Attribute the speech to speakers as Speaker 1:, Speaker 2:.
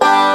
Speaker 1: Bye.